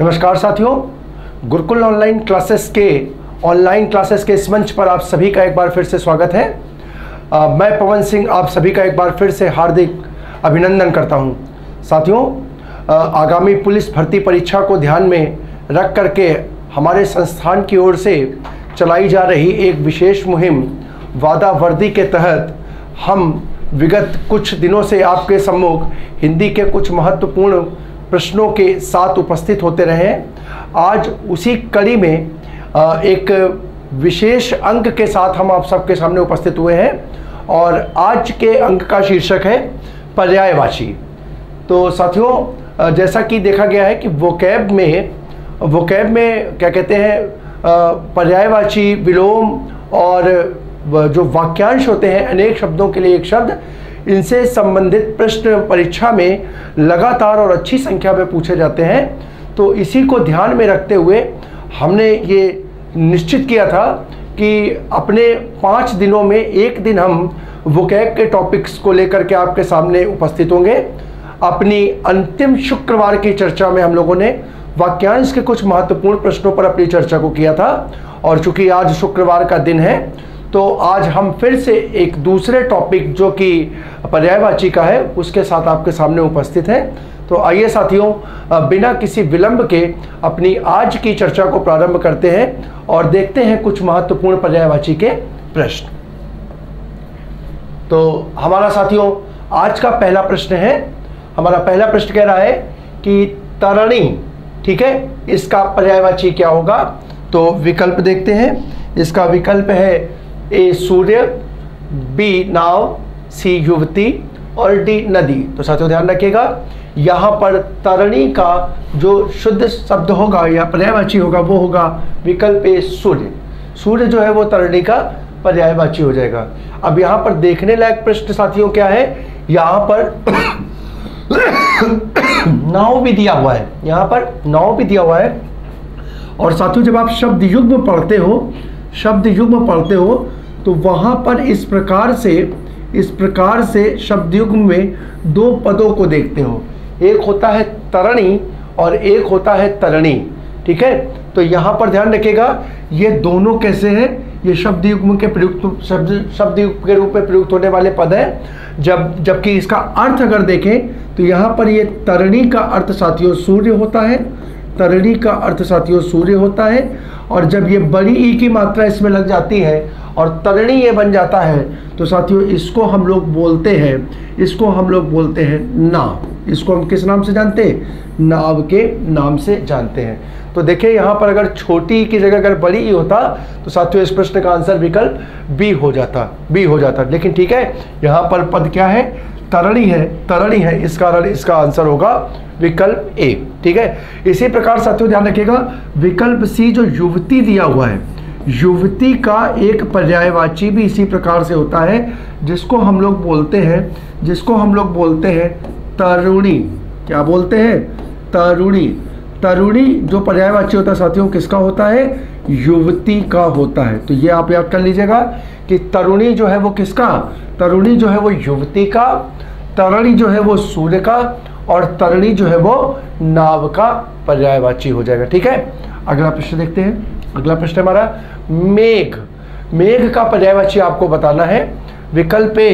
नमस्कार साथियों Gurukul online classes के ऑनलाइन क्लासेस के इस मंच पर आप सभी का एक बार फिर से स्वागत है। आ, मैं पवन सिंह आप सभी का एक बार फिर से हार्दिक अभिनंदन करता हूँ। साथियों आगामी पुलिस भर्ती परीक्षा को ध्यान में रख करके हमारे संस्थान की ओर से चलाई जा रही एक विशेष मुहिम वादा वर्दी के तहत हम विगत कुछ दिनों से आपके सम्मुख हिंदी के कुछ महत्वपूर्ण प्रश्नों के साथ उपस्थित होते रहे। आज उसी कड़ी में एक विशेष अंक के साथ हम आप सबके सामने उपस्थित हुए हैं और आज के अंक का शीर्षक है पर्यायवाची। तो साथियों जैसा कि देखा गया है कि वोकैब में वोकैब में क्या कहते हैं पर्यायवाची, विलोम और जो वाक्यांश होते हैं, अनेक शब्दों के लिए एक शब्द इनसे संबंधित प्रश्न परीक्षा में लगातार और अच्छी संख्या में पूछे जाते हैं। तो इसी को ध्यान में रखते हुए हमने ये निश्चित किया था कि अपने पाँच दिनों में एक दिन हम वोकैब के टॉपिक्स को लेकर के आपके सामने उपस्थित होंगे। अपनी अंतिम शुक्रवार की चर्चा में हम लोगों ने वाक्यांश के कुछ महत्वपूर्ण प्रश्नों पर अपनी चर्चा को किया था और चूँकि आज शुक्रवार का दिन है तो आज हम फिर से एक दूसरे टॉपिक जो कि पर्यायवाची का है, उसके साथ आपके सामने उपस्थित हैं। तो आइए साथियों बिना किसी विलंब के अपनी आज की चर्चा को प्रारंभ करते हैं और देखते हैं कुछ महत्वपूर्ण पर्यायवाची के प्रश्न। तो हमारा साथियों, आज का पहला प्रश्न है। हमारा पहला प्रश्न कह रहा है कि तरणी, ठीक है, इसका पर्यायवाची क्या होगा? तो विकल्प देखते हैं। इसका विकल्प है ए सूर्य, बी नाव, सी युवती और डी नदी। तो साथियों, ध्यान रखिएगा, यहाँ पर तरणी का जो शुद्ध शब्द होगा या पर्यायवाची होगा, वो होगा विकल्प ए सूर्य। सूर्य जो है वो तरणी का पर्यायवाची हो जाएगा। अब यहाँ पर देखने लायक प्रश्न साथियों क्या है? यहाँ पर नाव भी दिया हुआ है। यहाँ पर नाव भी दिया हुआ है। और साथियों, जब आप शब्द युग्म पढ़ते हो शब्द युग्म पढ़ते हो तो वहाँ पर इस प्रकार से, इस प्रकार से शब्द युग्म में दो पदों को देखते हो। एक होता है तरणी और एक होता है तरणी, ठीक है? तो यहाँ पर ध्यान रखेगा ये दोनों कैसे हैं? ये शब्द युग्म के प्रयुक्त, शब्द शब्द युग्म के रूप में प्रयुक्त होने वाले पद हैं। जब, जबकि इसका अर्थ अगर देखें तो यहाँ पर ये तरणी का अर्थ साथियों सूर्य होता है, तरणी का अर्थ साथियों सूर्य होता है, और जब ये बड़ी ई की मात्रा इसमें लग जाती है और तरणी ये बन जाता है। तो साथियों, इसको हम लोग बोलते हैं, इसको हम लोग बोलते हैं नाव। इसको हम किस नाम से जानते हैं? नाव के नाम से जानते हैं। तो देखिए, यहाँ पर अगर छोटी की जगह अगर बड़ी ही होता तो साथियों, इस प्रश्न का आंसर विकल्प बी हो जाता, बी हो जाता। लेकिन ठीक है, यहाँ पर पद क्या है? तरणी है तरणी है। इस कारण इसका आंसर होगा विकल्प ए। ठीक है, इसी प्रकार साथियों, ध्यान रखिएगा, विकल्प सी जो युवती दिया हुआ है युवती का एक पर्यायवाची भी इसी प्रकार से होता है, जिसको हम लोग बोलते हैं, जिसको हम लोग बोलते हैं तरुणी। क्या बोलते हैं? तरुणी। तरुणी जो पर्यायवाची होता है, साथियों, किसका होता है? युवती का होता है। तो ये आप याद कर लीजिएगा कि तरुणी जो है वो किसका? तरुणी जो है वो युवती का, तरणी जो है वो सूर्य का, और तरणी जो है वो नाव का पर्यायवाची हो जाएगा। ठीक है? अगला प्रश्न देखते हैं। अगला प्रश्न हमारा, मेघ। मेघ का पर्यायवाची आपको बताना है। विकल्प ए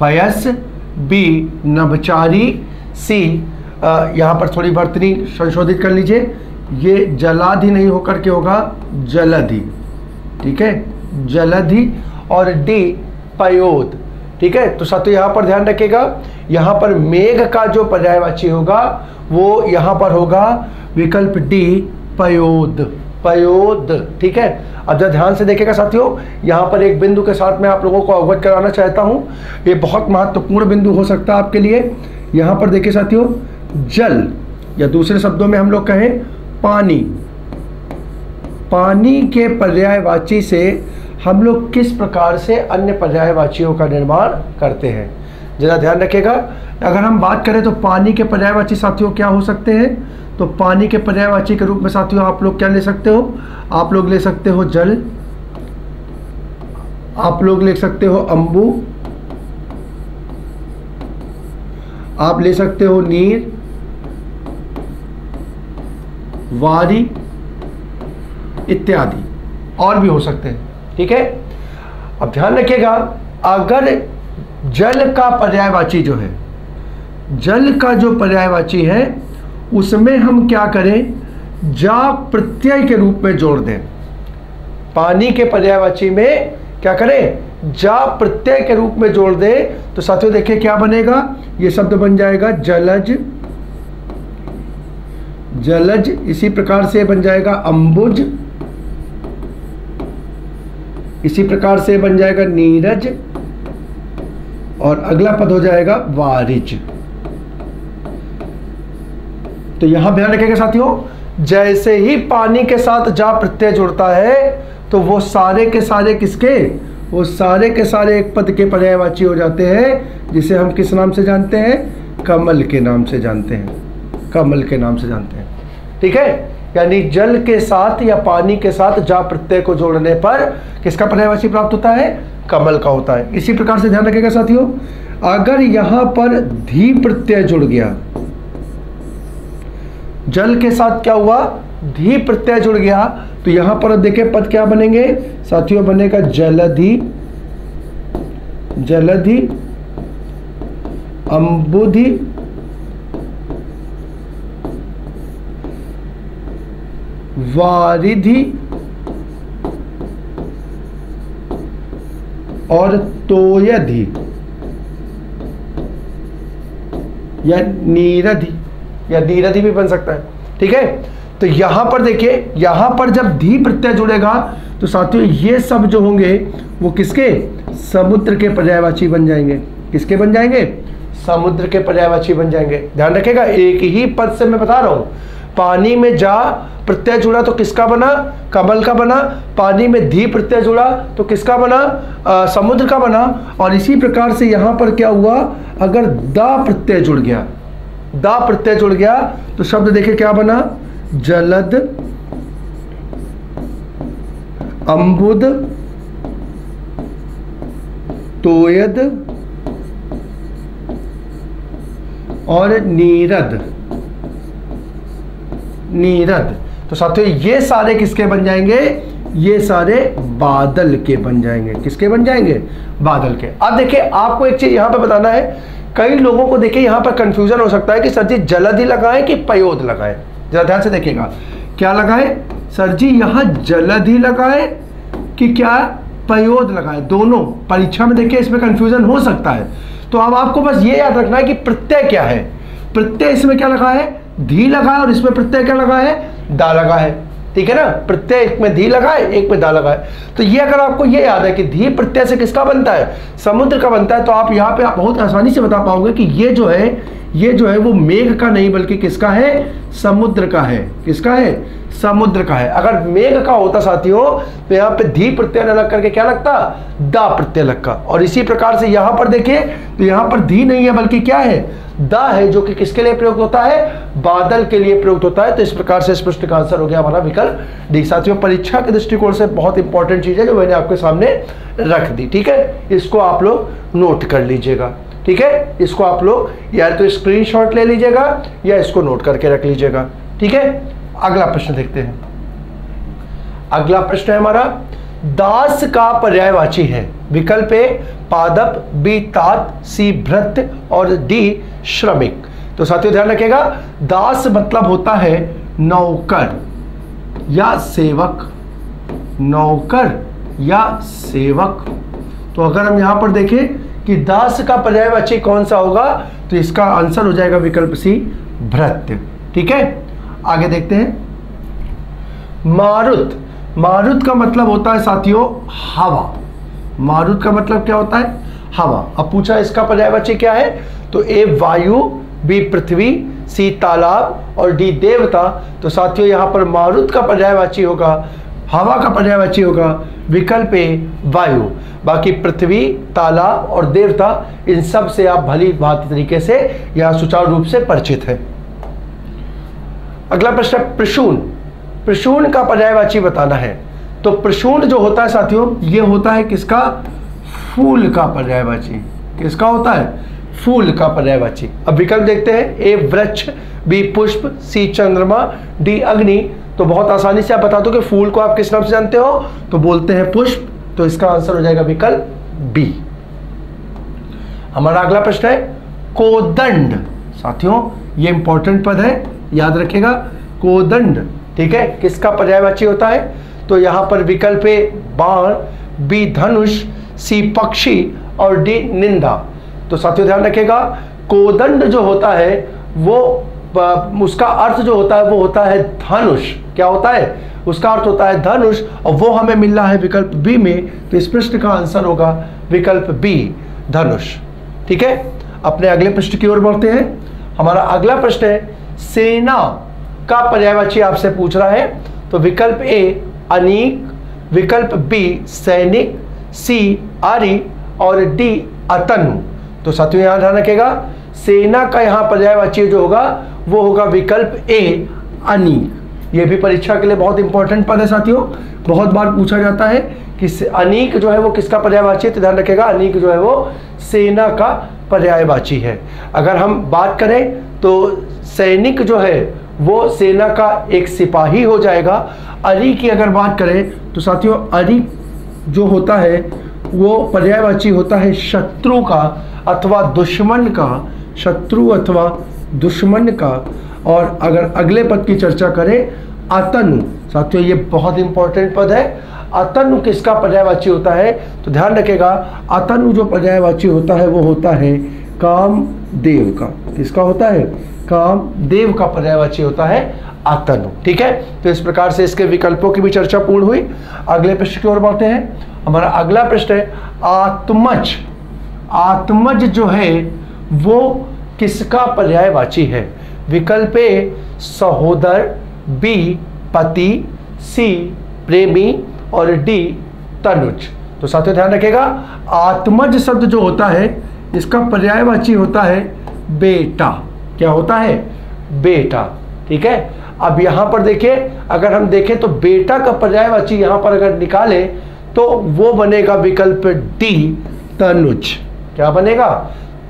पयस, बी, नभचारी, सी यहाँ पर थोड़ी वर्तनी संशोधित कर लीजिए। ये जलाधि नहीं होकर के होगा, जलधि। ठीक है? जलधि और डी पयोद ठीक है? तो साथियों, यहाँ पर ध्यान रखिएगा, यहाँ पर मेघ का जो पर्यायवाची होगा, वो यहाँ पर होगा, विकल्प डी पयोद पयोद, ठीक है? अब जब ध्यान से देखेगा साथियों, यहाँ पर एक बिंदु के साथ मैं आप लोगों को अवगत कराना चाहता हूँ। ये बहुत महत्वपूर्ण बिंदु हो सकता है आपके लिए। यहाँ पर देखिए साथियों, जल, या दूसरे शब्दों में हम लोग कहें, पानी। पानी के पर्यायवाची से हम लोग किस प्रकार से अन्य पर्यायवाचियों का निर्माण करते हैं? ज़रा ध्यान रखिएगा। अगर हम बात करें तो पानी के पर्यायवाची साथियों क्या हो सकते हैं? तो पानी के पर्यायवाची के रूप में साथियों, आप लोग क्या ले सकते हो? आप लोग ले सकते हो जल, आप लोग ले सकते हो अंबु, आप ले सकते हो नीर, वारी इत्यादि, और भी हो सकते हैं। ठीक है? अब ध्यान रखिएगा, अगर जल का पर्यायवाची जो है, जल का जो पर्यायवाची है उसमें हम क्या करें? जा प्रत्यय के रूप में जोड़ दें। पानी के पर्यायवाची में क्या करें? जा प्रत्यय के रूप में जोड़ दें। तो साथियों, देखिए क्या बनेगा? ये शब्द बन जाएगा जलज। जलज इसी प्रकार से बन जाएगा अंबुज। इसी प्रकार से बन जाएगा नीरज। और अगला पद हो जाएगा वारिज। तो यहाँ ध्यान रखेगा साथियों, जैसे ही पानी के साथ जा प्रत्यय जुड़ता है तो वो सारे के सारे किसके? वो सारे के सारे एक पद के पर्यायवाची हो जाते हैं, जिसे हम किस नाम से जानते हैं? कमल के नाम से जानते हैं। कमल के नाम से जानते हैं। ठीक है? यानी जल के साथ या पानी के साथ जा प्रत्यय को जोड़ने पर किसका पर्यायवाची प्राप्त होता है? कमल का होता है। इसी प्रकार से ध्यान रखेगा साथियों, अगर यहाँ पर धी प्रत्यय जुड़ गया जल के साथ क्या हुआ? धी प्रत्यय जुड़ गया। तो यहाँ पर देखिए पद क्या बनेंगे? साथियों, बनेगा जलधि। जलधि अंबुधि वारिधि और तोयधि, या नीरधि। या नीरधि भी बन सकता है। ठीक है? तो यहाँ पर देखिए यहाँ पर जब धी प्रत्यय जुड़ेगा तो साथियों ये सब जो होंगे वो किसके? समुद्र के पर्यायवाची बन जाएँगे। किसके बन जाएँगे? समुद्र के पर्यायवाची बन जाएँगे। ध्यान रखेगा एक ही पद से मैं बता रहा हूँ। पानी में जा प्रत्यय जुड़ा तो किसका बना? कमल का बना। पानी में धी प्रत्यय जुड़ा तो किसका बना? आ, समुद्र का बना। और इसी प्रकार से यहाँ पर क्या हुआ? अगर दा प्रत्यय जुड़ गया दा प्रत्यय जुड़ गया तो शब्द देखे क्या बना? जलद अंबुद तोयद, और नीरद। नीरद। तो साथियों, ये सारे किसके बन जाएँगे? ये सारे बादल के बन जाएँगे। किसके बन जाएँगे? बादल के। अब देखिए, आपको एक चीज़ यहाँ पे बताना है। कई लोगों को देखिए यहाँ पर कंफ्यूजन हो सकता है कि सर जी जलधि लगाएँ कि पयोद लगाएँ? जरा ध्यान से देखिएगा। क्या लगाए? सर जी यहाँ ही लगाए कि क्या पयोद लगाए? दोनों परीक्षा में देखिए इसमें कंफ्यूजन हो सकता है। तो अब आपको बस ये याद रखना है कि प्रत्यय क्या है? प्रत्यय इसमें क्या लगा है? धी लगा है और इसमें प्रत्यय क्या लगा है? दा लगा है। ठीक है ना? प्रत्यय एक में धी लगाए, एक में दा लगाए। तो ये अगर आपको ये याद है कि धी प्रत्यय से किसका बनता है? समुद्र का बनता है तो आप यहाँ पे आप बहुत आसानी से बता पाओगे कि ये जो है ये जो है वो मेघ का नहीं, बल्कि किसका है? समुद्र का है। किसका है? समुद्र का है। अगर मेघ का होता साथियों तो यहाँ पे धी प्रत्यय अलग करके क्या लगता? दा प्रत्यय लगता और इसी प्रकार से यहाँ पर देखिए तो यहाँ पर धी नहीं है, बल्कि क्या है? दा है, जो कि किसके लिए प्रयुक्त होता है? बादल के लिए प्रयुक्त होता है। तो इस प्रकार से इस प्रश्न का आंसर हो गया हमारा विकल्प डी। साथियों, परीक्षा के दृष्टिकोण से बहुत इंपॉर्टेंट चीज़ है जो मैंने आपके सामने रख दी, ठीक है? इसको आप लोग नोट कर लीजिएगा। ठीक है? इसको आप लोग या तो स्क्रीनशॉट ले लीजिएगा या इसको नोट करके रख लीजिएगा। ठीक है? अगला प्रश्न देखते हैं। अगला प्रश्न है हमारा, दास का पर्यायवाची है। विकल्प ए, पादप, बी, तात, सी भ्रत और डी, श्रमिक। तो साथियों, ध्यान रखिएगा, दास मतलब होता है नौकर या सेवक। नौकर या सेवक। तो अगर हम यहाँ पर देखें कि दास का पर्यायवाची कौन सा होगा तो इसका आंसर हो जाएगा विकल्प सी भृत्य ठीक है? आगे देखते हैं। मारुत। मारुत का मतलब होता है साथियों, हवा। मारुत का मतलब क्या होता है? हवा। अब पूछा इसका पर्यायवाची क्या है? तो ए, वायु, बी, पृथ्वी, सी, तालाब और डी, देवता। तो साथियों, यहाँ पर मारुत का पर्यायवाची होगा। हवा का पर्यायवाची होगा, विकल्प ए वायु। बाकी पृथ्वी तालाब और देवता, इन सबसे आप भली भांति तरीके से यहाँ सुचारू रूप से परिचित है। अगला प्रश्न, प्रसून। प्रसून का पर्यायवाची बताना है। तो प्रसून जो होता है साथियों, ये होता है किसका? फूल का पर्यायवाची किसका होता है? फूल का पर्यायवाची। अब विकल्प देखते हैं। ए, वृक्ष, बी, पुष्प, सी, चंद्रमा, डी, अग्नि। तो बहुत आसानी से आप बता दो कि फूल को आप किस नाम से जानते हो? तो बोलते हैं पुष्प। तो इसका आंसर हो जाएगा विकल्प बी। हमारा अगला प्रश्न है, कोदंड। साथियों, ये इंपॉर्टेंट पद है। याद रखेगा कोदंड। ठीक है? किसका पर्यायवाची होता है? तो यहाँ पर विकल्प ए, बाण, बी, धनुष, सी, पक्षी और डी, निंदा। तो साथियों, ध्यान रखेगा कोदंड जो होता है, वो उसका अर्थ जो होता है, वो होता है धनुष। क्या होता है? उसका अर्थ होता है धनुष, और वो हमें मिल रहा है विकल्प बी में तो इस प्रश्न का आंसर होगा विकल्प बी, धनुष। ठीक है? अपने अगले प्रश्न की ओर बढ़ते हैं। हमारा अगला प्रश्न है, सेना का पर्यायवाची आपसे पूछ रहा है तो विकल्प ए, अनीक, विकल्प बी, सैनिक, सी आरी और डी, अतनु। तो साथियों, यहाँ ध्यान रखेगा सेना का यहाँ पर्यायवाची जो होगा, वो होगा विकल्प ए अनीक ये भी परीक्षा के लिए बहुत इंपॉर्टेंट पद है साथियों। बहुत बार पूछा जाता है कि अनीक जो है वो किसका पर्यायवाची है तो ध्यान रखेगा अनीक जो है वो सेना का पर्यायवाची है। अगर हम बात करें तो सैनिक जो है, वो सेना का एक सिपाही हो जाएगा। अरी की अगर बात करें तो साथियों, अरी जो होता है वो पर्यायवाची होता है शत्रु का अथवा दुश्मन का, शत्रु अथवा दुश्मन का। और अगर अगले पद की चर्चा करें, अतनु। साथियों, ये बहुत इंपॉर्टेंट पद है। अतनु किसका पर्यायवाची होता है? तो ध्यान रखेगा, अतनु जो पर्यायवाची होता है, वो होता है काम देव का। किसका होता है? काम देव का पर्यायवाची होता है। अतनु ठीक है? तो इस प्रकार से इसके विकल्पों की भी चर्चा पूर्ण हुई। अगले प्रश्न की ओर बढ़ते हैं। हमारा अगला प्रश्न है, आत्मज आत्मज जो है, वो किसका पर्यायवाची है? विकल्प ए सहोदर, बी, पति, सी, प्रेमी और डी, तनुज। तो साथियों, ध्यान रखेगा आत्मज शब्द जो होता है, इसका पर्यायवाची होता है बेटा। क्या होता है? बेटा। ठीक है? अब यहाँ पर देखिए, अगर हम देखें तो बेटा का पर्यायवाची यहाँ पर अगर निकाले तो वो बनेगा विकल्प डी तनुज। क्या बनेगा?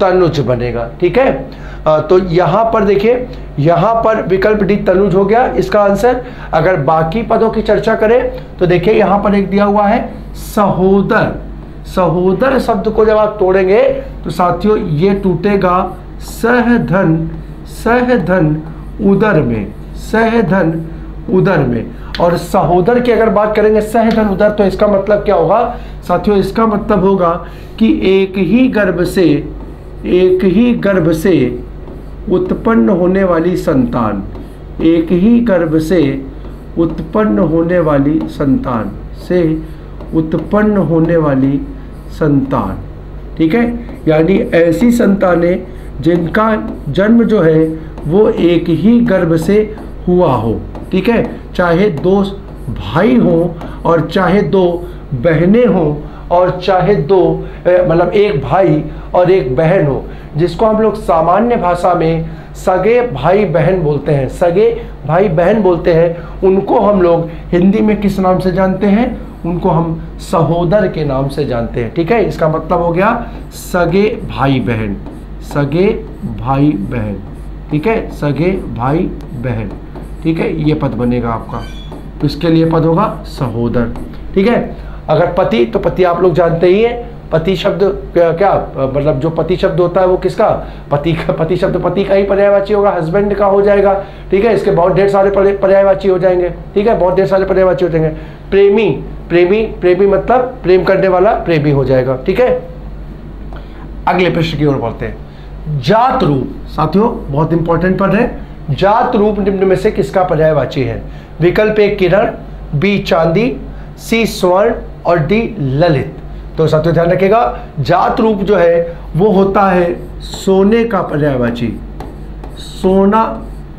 तनुज बनेगा, ठीक है? तो यहाँ पर देखिए, यहाँ पर विकल्प डी तनुज हो गया, इसका आंसर। अगर बाकी पदों की चर्चा करें तो देखिए यहाँ पर एक दिया हुआ है, सहोदर। सहोदर शब्द को जब आप तोड़ेंगे तो साथियों, ये टूटेगा सहधन सहधन उदर में। सहधन उदर में। और सहोदर की अगर बात करेंगे, सहधन उदर तो इसका मतलब क्या होगा? साथियों, इसका मतलब होगा कि एक ही गर्भ से, एक ही गर्भ से उत्पन्न होने वाली संतान, एक ही गर्भ से उत्पन्न होने वाली संतान, से उत्पन्न होने वाली संतान। ठीक है? यानी ऐसी संतानें जिनका जन्म जो है, वो एक ही गर्भ से हुआ हो, ठीक है? चाहे दो भाई हों और चाहे दो बहनें हों और चाहे दो मतलब एक भाई और एक बहन हो, जिसको हम लोग सामान्य भाषा में सगे भाई बहन बोलते हैं। सगे भाई बहन बोलते हैं, उनको हम लोग हिंदी में किस नाम से जानते हैं? उनको हम सहोदर के नाम से जानते हैं, ठीक है? इसका मतलब हो गया सगे भाई बहन, सगे भाई बहन, ठीक है? सगे भाई बहन। ठीक है? ये पद बनेगा आपका। तो इसके लिए पद होगा सहोदर। ठीक है? अगर पति तो पति आप लोग जानते ही हैं। पति शब्द क्या, क्या मतलब जो पति शब्द होता है वो किसका? पति का पति शब्द पति का ही पर्यायवाची होगा हस्बैंड का हो जाएगा। ठीक है? इसके बहुत ढेर सारे पर्यायवाची हो जाएँगे। ठीक है? बहुत ढेर सारे पर्यायवाची हो जाएँगे। प्रेमी प्रेमी प्रेमी मतलब प्रेम करने वाला प्रेमी हो जाएगा। ठीक है? अगले प्रश्न की ओर बढ़ते हैं। जात रूप। साथियों बहुत इंपॉर्टेंट पद है। जात रूप निम्न में से किसका पर्यायवाची है? विकल्प एक किरण, बी, चांदी, सी, स्वर्ण और डी, ललित। तो साथियों, ध्यान रखेगा जात रूप जो है, वो होता है सोने का पर्यायवाची। सोना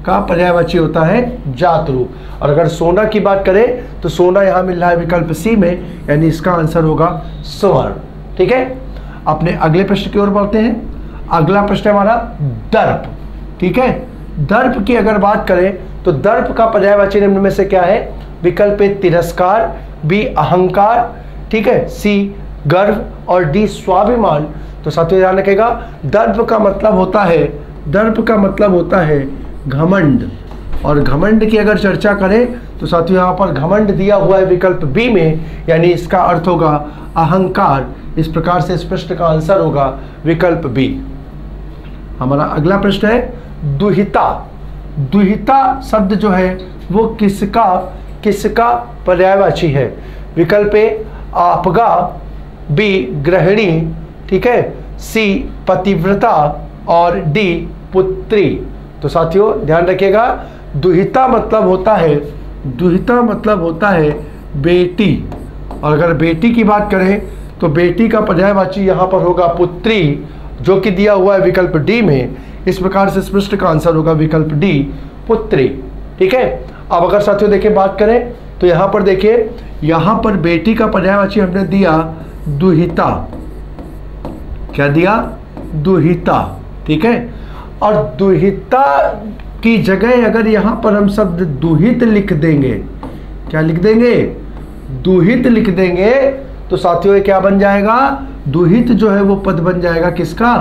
का पर्यायवाची होता है जात रूप। और अगर सोना की बात करें तो सोना यहाँ मिल रहा है विकल्प सी में, यानी इसका आंसर होगा स्वर्ण। ठीक है? अपने अगले प्रश्न की ओर बढ़ते हैं। अगला प्रश्न हमारा दर्प। ठीक है? दर्प की अगर बात करें तो दर्प का पर्यायवाची निम्न में से क्या है? विकल्प तिरस्कार, बी, अहंकार, ठीक है? सी, गर्व और डी, स्वाभिमान। तो साथियों, ध्यान रखेगा दर्प का मतलब होता है, दर्प का मतलब होता है घमंड। और घमंड की अगर चर्चा करें तो साथियों, यहाँ पर घमंड दिया हुआ है विकल्प बी में, यानी इसका अर्थ होगा अहंकार। इस प्रकार से इस प्रश्न का आंसर होगा विकल्प बी। हमारा अगला प्रश्न है दुहिता। दुहिता शब्द जो है, वो किसका किसका पर्यायवाची है? विकल्प ए आपगा, बी गृहिणी, ठीक है? सी पतिव्रता और डी पुत्री। तो साथियों, ध्यान रखिएगा, दुहिता मतलब होता है, दुहिता मतलब होता है बेटी। और अगर बेटी की बात करें तो बेटी का पर्यायवाची यहाँ पर होगा पुत्री, जो कि दिया हुआ है विकल्प डी में। इस प्रकार से स्पष्ट का आंसर होगा विकल्प डी, पुत्री। ठीक है? अब अगर साथियों देखिए, बात करें तो यहाँ पर देखिए, यहाँ पर बेटी का पर्यायवाची हमने दिया दुहिता। क्या दिया? दुहिता। ठीक है? और दुहिता की जगह अगर यहाँ पर हम शब्द दुहित लिख देंगे, क्या लिख देंगे? दुहित लिख देंगे तो साथियों क्या बन जाएगा? दुहित जो है वो पद बन जाएगा किसका?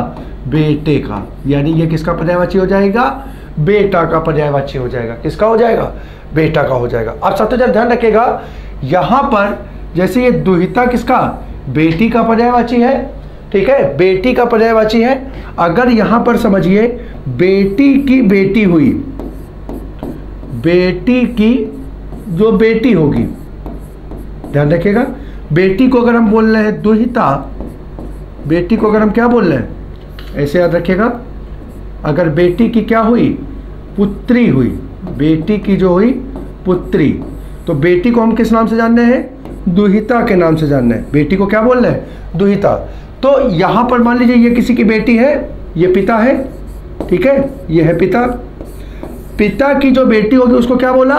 बेटे का। यानी ये किसका पर्यायवाची हो जाएगा? बेटा का पर्यायवाची हो जाएगा। किसका हो जाएगा? बेटा का हो जाएगा। अब साथियों जरा ध्यान रखेगा यहाँ पर जैसे ये दुहिता किसका? बेटी का पर्यायवाची है। ठीक है? बेटी का पर्यायवाची है। अगर यहाँ पर समझिए, बेटी की बेटी हुई। बेटी की जो बेटी होगी, ध्यान रखिएगा, बेटी को अगर हम बोल रहे हैं दुहिता, बेटी को अगर हम क्या बोल रहे हैं? ऐसे याद रखिएगा। अगर बेटी की क्या हुई? पुत्री हुई। बेटी की जो हुई? पुत्री। तो बेटी को हम किस नाम से जान रहे हैं? दुहिता के नाम से जान रहे हैं। बेटी को क्या बोल रहे हैं? दुहिता। तो यहाँ पर मान लीजिए ये किसी की बेटी है, ये पिता है, ठीक है? ये है पिता। पिता की जो बेटी होगी, उसको क्या बोला?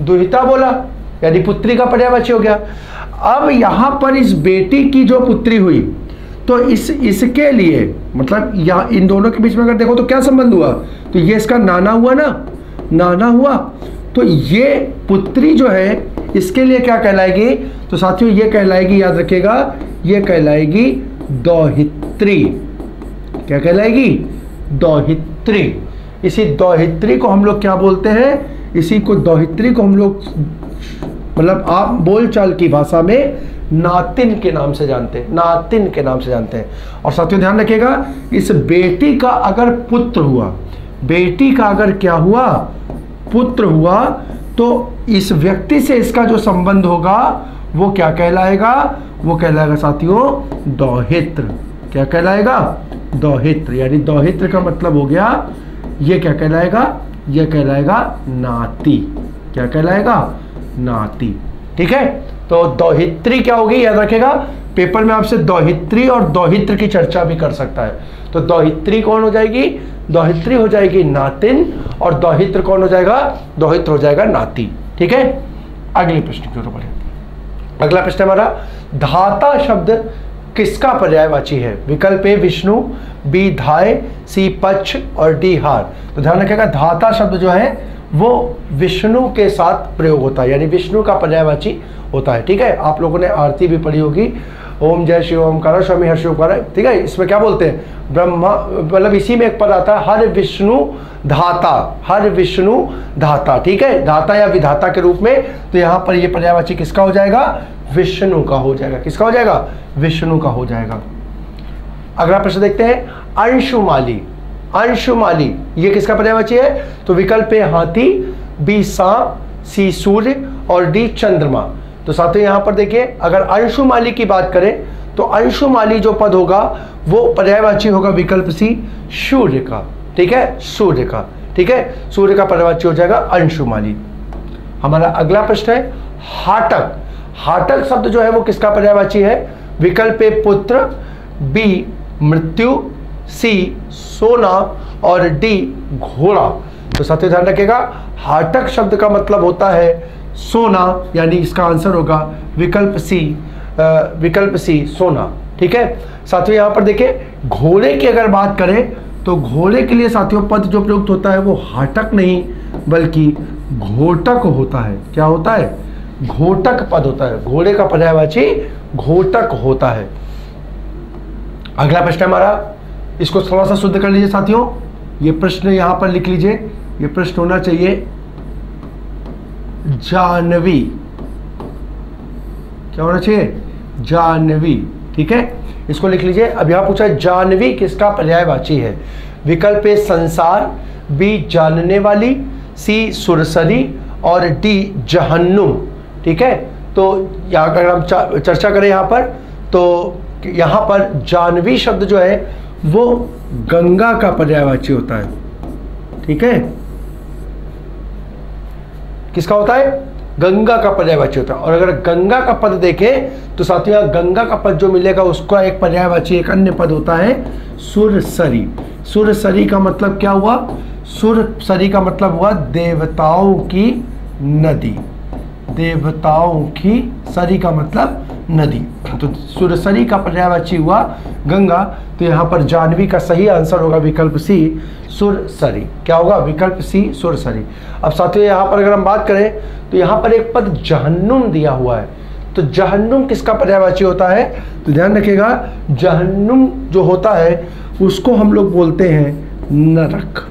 दुहिता बोला। यानी पुत्री का पर्यायवाची हो गया। अब यहाँ पर इस बेटी की जो पुत्री हुई तो इस, इसके लिए मतलब यहाँ इन दोनों के बीच में अगर देखो तो क्या संबंध हुआ? तो ये इसका नाना हुआ ना? नाना हुआ। तो ये पुत्री जो है, इसके लिए क्या कहलाएगी? तो साथियों, ये कहलाएगी, याद रखिएगा, ये कहलाएगी दौहित्री। क्या कहलाएगी? दौहित्री। इसी दौहित्री को हम लोग क्या बोलते हैं? इसी को दौहित्री को हम लोग मतलब आप बोलचाल की भाषा में नातिन के नाम से जानते हैं, नातिन के नाम से जानते हैं। और साथियों, ध्यान रखिएगा, इस बेटी का अगर पुत्र हुआ, बेटी का अगर क्या हुआ, पुत्र हुआ तो इस व्यक्ति से इसका जो संबंध होगा, वो क्या कहलाएगा? वो कहलाएगा साथियों, दौहित्र। क्या कहलाएगा? दौहित्र। यानी दौहित्र का मतलब हो गया, ये क्या कहलाएगा? ये कहलाएगा नाती। क्या कहलाएगा? नाती। ठीक है? तो दौहित्री क्या होगी, याद रखेगा? पेपर में आपसे दौहित्री और दौहित्र की चर्चा भी कर सकता है। तो दौहित्री कौन हो जाएगी? दौहित्री हो जाएगी नातिन और दौहित्र कौन हो जाएगा? दौहित्र हो जाएगा नाती। ठीक है? अगले प्रश्न की ओर बढ़े। अगला प्रश्न हमारा, धाता शब्द किसका पर्यायवाची है? विकल्प ए, विष्णु, बी, धाय, सी, पक्ष और डी, हार। तो ध्यान रखिएगा, धाता शब्द जो है वो विष्णु के साथ प्रयोग होता है, यानी विष्णु का पर्यायवाची होता है, ठीक है? आप लोगों ने आरती भी पढ़ी होगी। ओम जय शिव ओमकार स्वामी हर शिवकार ठीक है? इसमें क्या बोलते हैं? ब्रह्मा मतलब इसी में एक पद आता है, हर विष्णु धाता, हर विष्णु धाता, ठीक है? धाता या विधाता के रूप में तो यहाँ पर ये पर्यायवाची किसका हो जाएगा? विष्णु का हो जाएगा। किसका हो जाएगा? विष्णु का हो जाएगा। अगला प्रश्न देखते हैं, अंशुमाली। अंशुमाली, ये किसका पर्यायवाची है? तो विकल्प है हाथी बी सांप सी सूर्य और डी चंद्रमा। तो साथियों, यहाँ पर देखिए, अगर अंशुमाली की बात करें तो अंशुमाली जो पद होगा, वो पर्यायवाची होगा विकल्प सी सूर्य का। ठीक है? सूर्य का। ठीक है? सूर्य का पर्यायवाची हो जाएगा अंशुमाली। हमारा अगला प्रश्न है, हाटक। हाटक शब्द जो है, वो किसका पर्यायवाची है? विकल्प पुत्र बी मृत्यु सी, सोना और डी, घोड़ा। तो साथियों, ध्यान रखिएगा हाटक शब्द का मतलब होता है सोना, यानी इसका आंसर होगा विकल्प सी विकल्प सी, सोना। ठीक है? साथियों, यहाँ पर देखिए, घोड़े की अगर बात करें तो घोड़े के लिए साथियों, पद जो प्रयुक्त होता है वो हाटक नहीं, बल्कि घोटक होता है। क्या होता है? घोटक पद होता है। घोड़े का पर्यायवाची घोटक होता है। अगला प्रश्न हमारा इसको थोड़ा सा शुद्ध कर लीजिए साथियों। ये प्रश्न यहाँ पर लिख लीजिए। ये प्रश्न होना चाहिए जानवी क्या होना चाहिए? जानवी ठीक है? इसको लिख लीजिए। अब यहाँ पूछा जानवी किसका पर्यायवाची है? विकल्प ए, संसार, बी, जानने वाली, सी, सुरसरी, और डी, जहन्नुम, ठीक है? तो यहाँ अगर हम चर्चा करें यहाँ पर तो यहाँ पर जानवी शब्द जो है वो गंगा का पर्यायवाची होता है। ठीक है? किसका होता है? गंगा का पर्यायवाची होता है। और अगर गंगा का पद देखें तो साथियों, गंगा का पद जो मिलेगा, उसका एक पर्यायवाची, एक अन्य पद होता है सुरसरी। सुरसरी का मतलब क्या हुआ? सुरसरी का मतलब हुआ देवताओं की नदी। देवताओं की सरी का मतलब नदी। तो सुरसरी का पर्यायवाची हुआ, गंगा। तो यहाँ पर जानवी का सही आंसर होगा विकल्प सी सुरसरी क्या होगा? विकल्प सी सुरसरी अब साथियों, यहाँ पर अगर हम बात करें तो यहाँ पर एक पद जहन्नुम दिया हुआ है। तो जहन्नुम किसका पर्यायवाची होता है? तो ध्यान रखिएगा, जहन्नुम जो होता है, उसको हम लोग बोलते हैं नरक।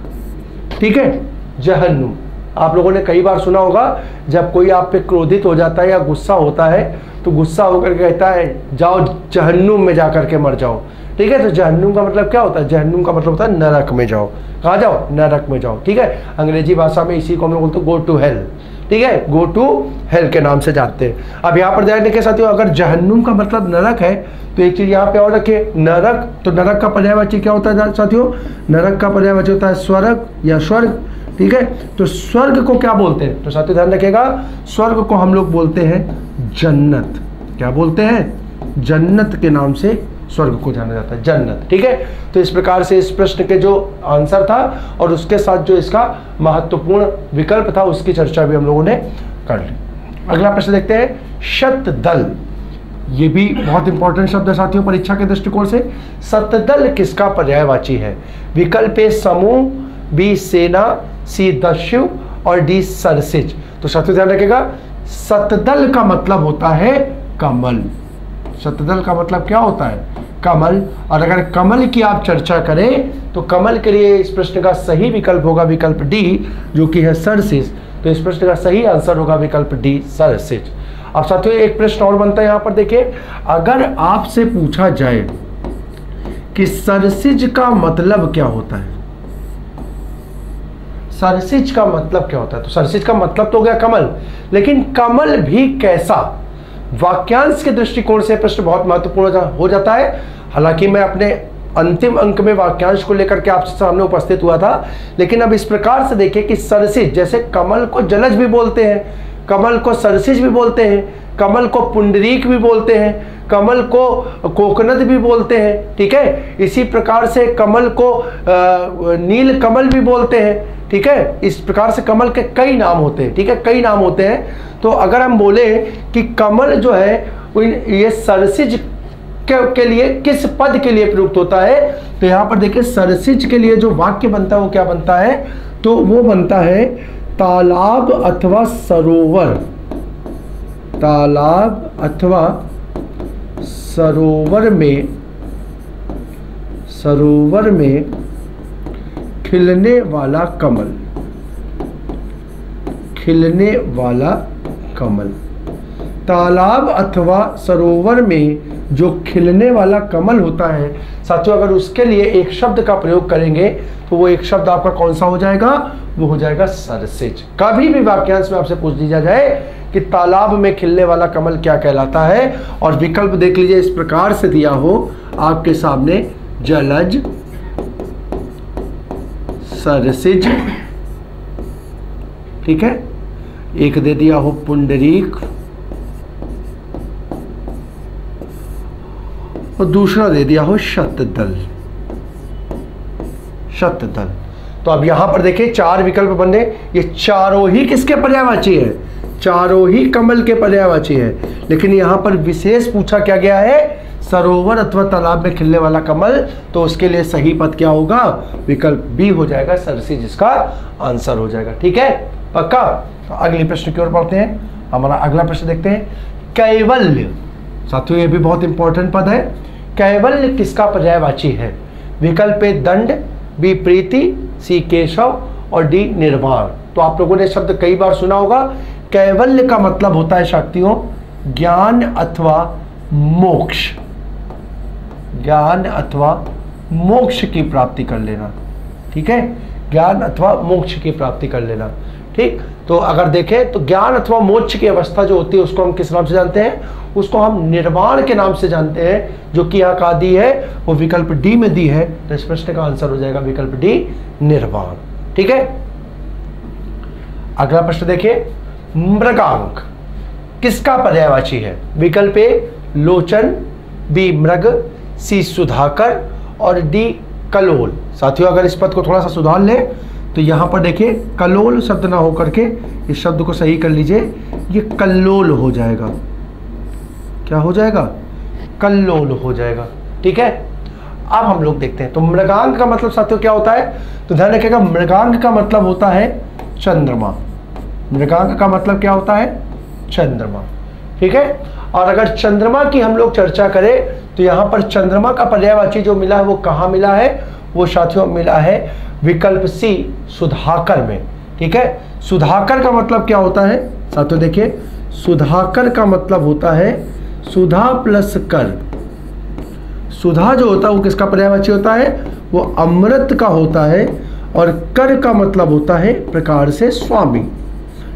ठीक है? जहन्नुम। आप लोगों ने कई बार सुना होगा, जब कोई आप पे क्रोधित हो जाता है या गुस्सा होता है तो गुस्सा होकर कहता है, जाओ जहन्नुम में जा करके मर जाओ। ठीक है तो जहन्नुम का मतलब क्या होता है? जहन्नुम का मतलब होता है नरक में जाओ। कहा जाओ? नरक में जाओ। ठीक है? अंग्रेज़ी भाषा में इसी को हम लोग बोलते गो टू हेल ठीक है? गो टू हेल के नाम से जानते हैं। अब यहाँ पर ध्यान रखिए साथियों, अगर जहन्नुम का मतलब नरक है तो एक चीज़ यहाँ पे और रखिए, नरक तो नरक का पर्यायवाची क्या होता है साथियों? नरक का पर्यायवाची होता है स्वर्ग या स्वर्ग। ठीक है? तो स्वर्ग को क्या बोलते हैं? तो साथियों, ध्यान रखिएगा, स्वर्ग को हम लोग बोलते हैं जन्नत। क्या बोलते हैं? जन्नत के नाम से स्वर्ग को जाना जाता है, जन्नत। ठीक है? तो इस प्रकार से इस प्रश्न के जो आंसर था और उसके साथ जो इसका महत्वपूर्ण विकल्प था, उसकी चर्चा भी हम लोगों ने कर ली। अगला प्रश्न देखते हैं शत दल ये भी बहुत इंपॉर्टेंट शब्द है साथियों, परीक्षा के दृष्टिकोण से। सतदल किसका पर्यायवाची है? विकल्प समूह, बी, सेना सी दस्यु और डी सरसिज। तो साथियों ध्यान रखेगा, सतदल का मतलब होता है कमल। सतदल का मतलब क्या होता है? कमल। और अगर कमल की आप चर्चा करें तो कमल के लिए इस प्रश्न का सही विकल्प होगा विकल्प डी, जो कि है सरसिज। तो इस प्रश्न का सही आंसर होगा विकल्प डी, सरसिज। अब साथियों, एक प्रश्न और बनता है यहाँ पर, देखिए। अगर आपसे पूछा जाए कि सरसिज का मतलब क्या होता है? सरसिज का मतलब क्या होता है? तो सरसिज का मतलब तो हो गया कमल। लेकिन कमल भी कैसा? वाक्यांश के दृष्टिकोण से प्रश्न बहुत महत्वपूर्ण हो जाता है। हालाँकि मैं अपने अंतिम अंक में वाक्यांश को लेकर के आपसे सामने उपस्थित हुआ था, लेकिन अब इस प्रकार से देखिए कि सरसिज, जैसे कमल को जलज भी बोलते हैं, कमल को सरसिज भी बोलते हैं, कमल को पुंडरीक भी बोलते हैं, कमल को कोकनद भी बोलते हैं, ठीक है? इसी प्रकार से कमल को नील कमल भी बोलते हैं। ठीक है? इस प्रकार से कमल के कई नाम होते हैं ठीक है? कई नाम होते हैं। तो अगर हम बोले कि कमल जो है ये सरसिज के, के लिए किस पद के लिए प्रयुक्त होता है? तो यहाँ पर देखिए सरसिज के लिए जो वाक्य बनता है वो क्या बनता है? तो वो बनता है तालाब अथवा सरोवर। तालाब अथवा सरोवर में सरोवर में खिलने वाला कमल। खिलने वाला कमल। तालाब अथवा सरोवर में जो खिलने वाला कमल होता है, साथियों, अगर उसके लिए एक शब्द का प्रयोग करेंगे तो वो एक शब्द आपका कौन सा हो जाएगा? वो हो जाएगा सरसेज। कभी भी वाक्यांश में आपसे पूछ दिया जाए कि तालाब में खिलने वाला कमल क्या कहलाता है, और विकल्प देख लीजिए, इस प्रकार से दिया हो आपके सामने जलज सरसिज ठीक है? एक दे दिया हो पुंडरीक। और दूसरा दे दिया हो शतदल। शतदल। तो अब यहाँ पर देखिए, चार विकल्प बने ये चारों ही किसके पर्यायवाची है? चारों ही कमल के पर्यायवाची है। लेकिन यहाँ पर विशेष पूछा क्या गया है? सरोवर अथवा तालाब में खिलने वाला कमल तो उसके लिए सही पद क्या होगा? विकल्प बी हो जाएगा सरसी जिसका आंसर हो जाएगा। ठीक है? पक्का? तो अगले प्रश्न की ओर पढ़ते हैं। हमारा अगला प्रश्न देखते हैं। कैवल्य, साथियों, ये भी बहुत इंपॉर्टेंट पद है। कैवल्य किसका पर्यायवाची है? विकल्प दंड, बी, प्रीति, सी, केशव और डी, निर्वाण। तो आप लोगों ने शब्द कई बार सुना होगा। कैवल्य का मतलब होता है शक्तियों ज्ञान अथवा मोक्ष। ज्ञान अथवा मोक्ष की प्राप्ति कर लेना। ठीक है? ज्ञान अथवा मोक्ष की प्राप्ति कर लेना। ठीक? तो अगर देखें तो ज्ञान अथवा मोक्ष की अवस्था जो होती है, उसको हम किस नाम से जानते हैं? उसको हम निर्वाण के नाम से जानते हैं, जो कि यहाँ का दी है, वो विकल्प डी में दी है तो इस प्रश्न का आंसर हो जाएगा विकल्प डी, निर्वाण। ठीक है? अगला प्रश्न देखिए। मृगांक। किसका पर्यायवाची है? विकल्प ए, लोचन, बी, मृग सी सुधाकर और डी कलोल। साथियों, अगर इस पद को थोड़ा सा सुधार लें तो यहाँ पर देखिए, कलोल शब्द ना होकर के इस शब्द को सही कर लीजिए, ये कल्लोल हो जाएगा। क्या हो जाएगा? कल्लोल हो जाएगा। ठीक है? अब हम लोग देखते हैं। तो मृगांक का मतलब साथियों, क्या होता है? तो ध्यान रखिएगा, मृगांक का मतलब होता है चंद्रमा। मृगांक का मतलब क्या होता है? चंद्रमा। ठीक है? और अगर चंद्रमा की हम लोग चर्चा करें तो यहाँ पर चंद्रमा का पर्यायवाची जो मिला है, वो कहाँ मिला है? वो साथियों मिला है विकल्प सी, सुधाकर में। ठीक है? सुधाकर का मतलब क्या होता है? साथियों देखिए, सुधाकर का मतलब होता है सुधा प्लस कर। सुधा जो होता है, वो किसका पर्यायवाची होता है? वो अमृत का होता है और कर का मतलब होता है प्रकार से स्वामी।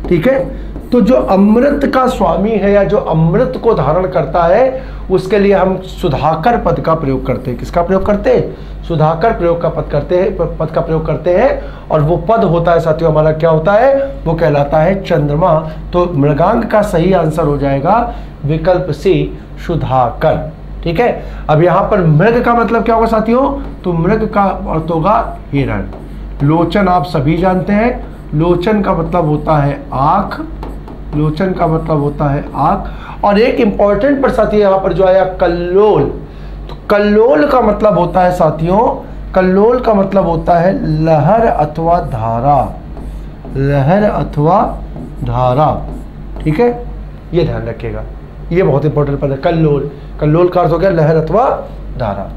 ठीक है? तो जो अमृत का स्वामी है या जो अमृत को धारण करता है, उसके लिए हम सुधाकर पद का प्रयोग करते हैं। किसका प्रयोग करते हैं? सुधाकर प्रयोग का पद करते हैं पद का प्रयोग करते हैं। और वो पद होता है, साथियों, हमारा क्या होता है? वो कहलाता है चंद्रमा। तो मृगांक का सही आंसर हो जाएगा विकल्प सी, सुधाकर। ठीक है? अब यहाँ पर मृग का मतलब क्या होगा, साथियों? तो मृग का अर्थ होगा हिरण। लोचन आप सभी जानते हैं। लोचन का मतलब होता है आँख। लोचन का मतलब होता है आँख और एक इंपॉर्टेंट पर साथी यहाँ पर जो आया, कल्लोल। तो कल्लोल का मतलब होता है साथियों, कल्लोल का मतलब होता है लहर अथवा धारा। लहर अथवा धारा। ठीक है? ये ध्यान रखिएगा। ये बहुत इंपॉर्टेंट पद है, कल्लोल। कल्लोल का अर्थ हो गया लहर अथवा धारा।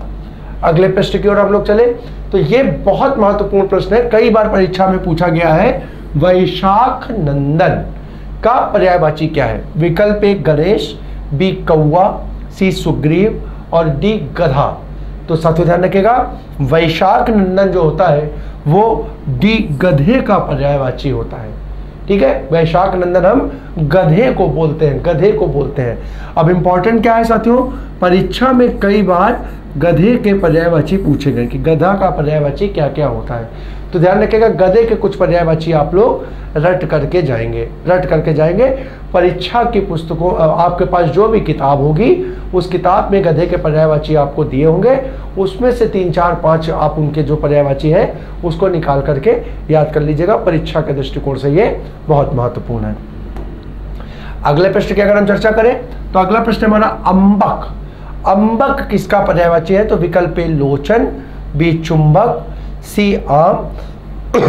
अगले प्रश्न की ओर हम लोग चले। तो ये बहुत महत्वपूर्ण प्रश्न है। कई बार परीक्षा में पूछा गया है, वैशाख नंदन। का पर्यायवाची क्या है? विकल्प एक गणेश, बी कौआ सी, सुग्रीव और डी, गधा। तो साथियों, ध्यान रखिएगा, वैशाख नंदन जो होता है, वो डी, गधे का पर्यायवाची होता है। ठीक है? वैशाख नंदन हम गधे को बोलते हैं, गधे को बोलते हैं। अब इंपॉर्टेंट क्या है साथियों? परीक्षा में कई बार गधे के पर्यायवाची पूछे गए कि गधा का पर्यायवाची क्या क्या होता है। तो ध्यान रखिएगा, गधे के कुछ पर्याय पर्यायवाची आप लोग रट करके जाएँगे। रट करके जाएँगे। परीक्षा की पुस्तकों आपके पास जो भी किताब होगी, उस किताब में गधे के पर्यायवाची आपको दिए होंगे। उसमें से तीन, चार, पाँच आप उनके जो पर्यायवाची है, उसको निकाल करके याद कर लीजिएगा। परीक्षा के दृष्टिकोण से ये बहुत महत्वपूर्ण है। अगले प्रश्न की अगर हम चर्चा करें तो अगला प्रश्न हमारा अंबक। अंबक किसका पर्यायवाची है? तो विकल्प लोचन, बी, चुंबक सी आम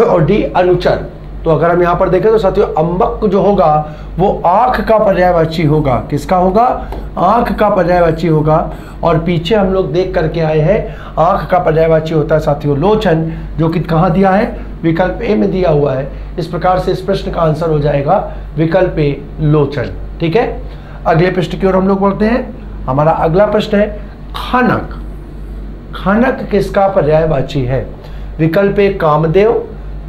और डी अनुचर। तो अगर हम यहाँ पर देखें तो साथियों अंबक जो होगा, वो आँख का पर्यायवाची होगा। किसका होगा? आँख का पर्यायवाची होगा। और पीछे हम लोग देख करके आए हैं, आँख का पर्यायवाची होता है साथियों, लोचन, जो कि कहाँ दिया है? विकल्प ए में दिया हुआ है। इस प्रकार से इस प्रश्न का आंसर हो जाएगा, विकल्प ए, लोचन। ठीक है? अगले प्रश्न की ओर हम लोग बोलते हैं। हमारा अगला प्रश्न है, खनक। खनक किसका पर्यायवाची है? विकल्प ए कामदेव,